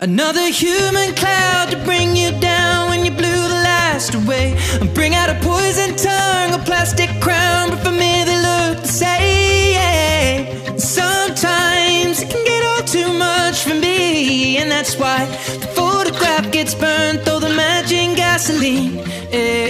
Another human cloud to bring you down when you blew the last away. And bring out a poison tongue, a plastic crown, but for me they look the same. Sometimes it can get all too much for me, and that's why the photograph gets burnt, though the matching gasoline. Yeah.